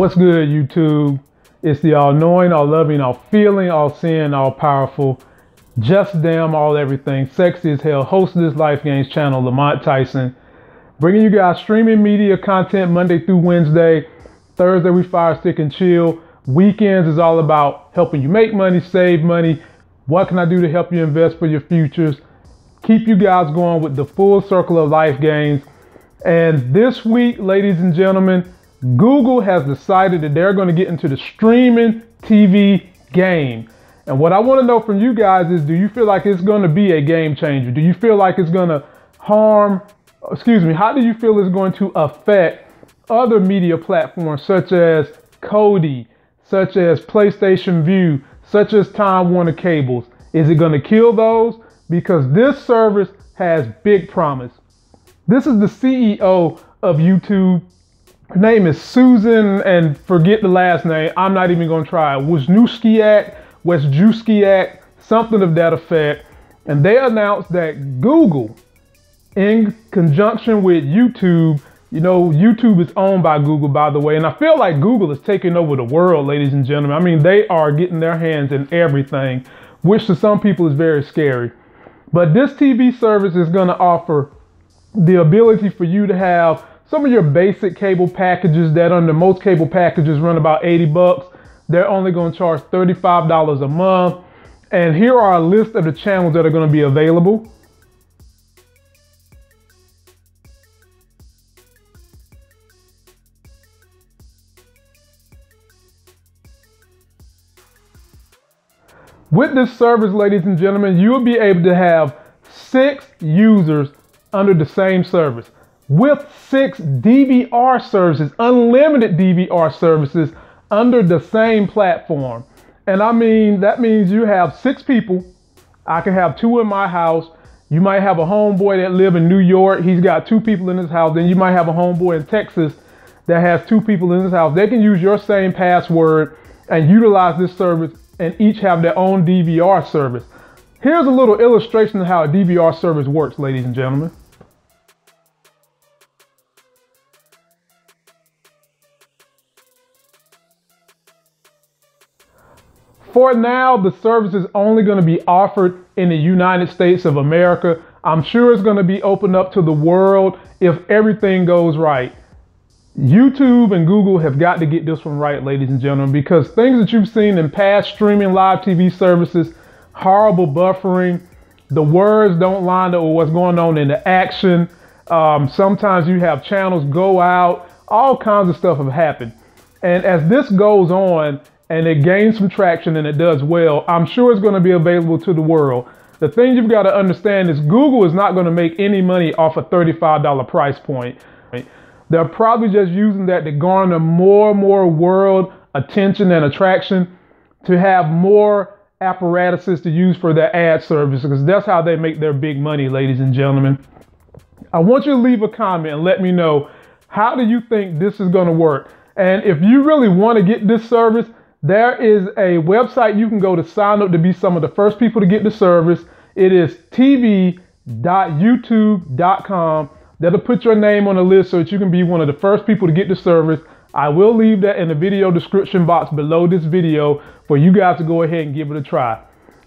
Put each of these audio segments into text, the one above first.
What's good, YouTube? It's the all knowing, all loving, all feeling, all seeing, all powerful, just damn all everything, sexy as hell, host of this Life Gains channel, Lamont Tyson, bringing you guys streaming media content Monday through Wednesday. Thursday, we fire, stick, and chill. Weekends is all about helping you make money, save money. What can I do to help you invest for your futures? Keep you guys going with the full circle of life gains. And this week, ladies and gentlemen, Google has decided that they're going to get into the streaming TV game. And what I want to know from you guys is do you feel like it's going to be a game changer? Do you feel like it's going to harm, excuse me, how do you feel it's going to affect other media platforms such as Kodi, such as PlayStation Vue, such as Time Warner Cables? Is it going to kill those? Because this service has big promise. This is the CEO of YouTube her name is Susan, and forget the last name. I'm not even going to try. Wojniewskiak, Westjuskiak, something of that effect. And they announced that Google, in conjunction with YouTube, you know, YouTube is owned by Google, by the way. And I feel like Google is taking over the world, ladies and gentlemen. I mean, they are getting their hands in everything, which to some people is very scary. But this TV service is going to offer the ability for you to have some of your basic cable packages that under most cable packages run about 80 bucks, they're only going to charge $35 a month. And here are a list of the channels that are going to be available. With this service, ladies and gentlemen, you will be able to have six users under the same service with six DVR services, unlimited DVR services under the same platform. And I mean, that means you have six people. I can have two in my house. You might have a homeboy that live in New York. He's got two people in his house. Then you might have a homeboy in Texas that has two people in his house. They can use your same password and utilize this service and each have their own DVR service. Here's a little illustration of how a DVR service works, ladies and gentlemen. For now, the service is only going to be offered in the United States of America. I'm sure it's going to be opened up to the world if everything goes right. YouTube and Google have got to get this one right, ladies and gentlemen, because things that you've seen in past streaming live TV services, horrible buffering, the words don't line up with what's going on in the action. Um, sometimes you have channels go out, all kinds of stuff have happened. And as this goes on, and it gains some traction and it does well, I'm sure it's going to be available to the world. The thing you've got to understand is Google is not going to make any money off a $35 price point. They're probably just using that to garner more and more world attention and attraction to have more apparatuses to use for their ad service because that's how they make their big money, ladies and gentlemen. I want you to leave a comment and let me know how do you think this is going to work? And if you really want to get this service, there is a website you can go to sign up to be some of the first people to get the service. It is tv.youtube.com. That'll put your name on the list so that you can be one of the first people to get the service. I will leave that in the video description box below this video for you guys to go ahead and give it a try.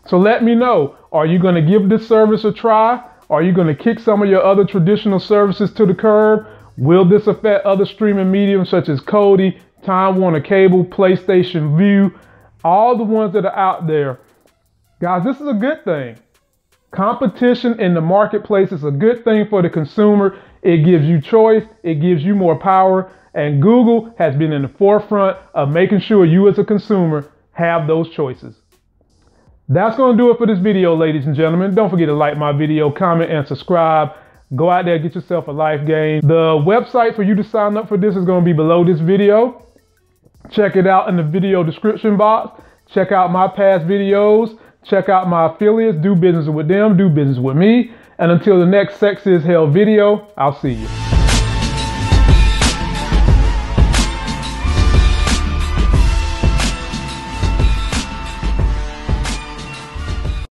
So let me know, are you going to give this service a try? Are you going to kick some of your other traditional services to the curb? Will this affect other streaming mediums such as Kodi, Time Warner Cable, PlayStation Vue, all the ones that are out there. Guys, this is a good thing. Competition in the marketplace is a good thing for the consumer. It gives you choice, it gives you more power, and Google has been in the forefront of making sure you as a consumer have those choices. That's going to do it for this video, ladies and gentlemen. Don't forget to like my video, comment, and subscribe. Go out there, get yourself a life gain. The website for you to sign up for this is going to be below this video. Check it out in the video description box. Check out my past videos. Check out my affiliates, do business with them, do business with me. And until the next Sex is Hell video, I'll see you.